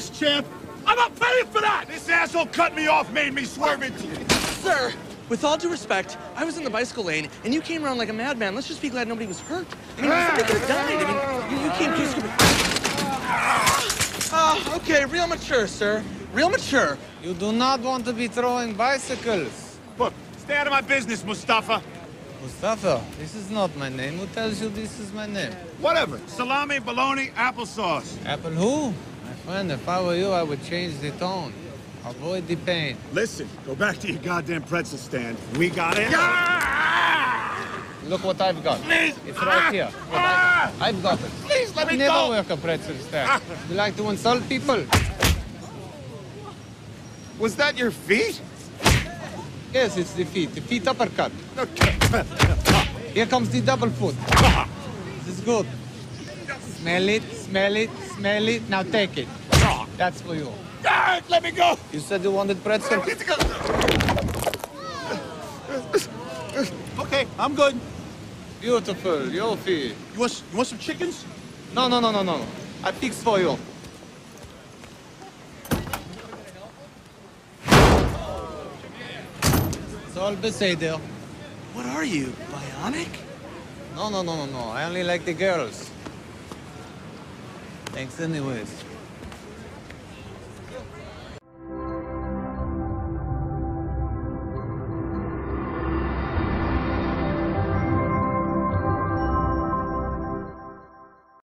this, champ! I'm not paying for that! This asshole cut me off made me swerve into you. Sir, with all due respect, I was in the bicycle lane, and you came around like a madman. Let's just be glad nobody was hurt. I mean, somebody could have died. I mean, you, you came too stupid. Ah, okay, real mature, sir. Real mature. You do not want to be throwing bicycles. Look, stay out of my business, Mustafa. Mustafa, this is not my name. Who tells you this is my name? Whatever. Salami, bologna, applesauce. Apple who? My friend, if I were you, I would change the tone. Avoid the pain. Listen, go back to your goddamn pretzel stand. We got it. Look what I've got. Please. It's right ah! here. Ah! I, I've got it. Please let I me never go. work a pretzel stand. Ah! You like to insult people? Was that your feet? Yes, it's the feet. The feet uppercut. Here comes the double foot. Ah! This is good. Smell it, smell it, smell it. Now take it. That's for you. Let me go. You said you wanted pretzel? Okay, I'm good. Beautiful, your feet. You want, you want some chickens? No, no, no, no, no. I fix for you. Soll beseder. What are you, bionic? No, no, no, no, no. I only like the girls. Thanks anyways.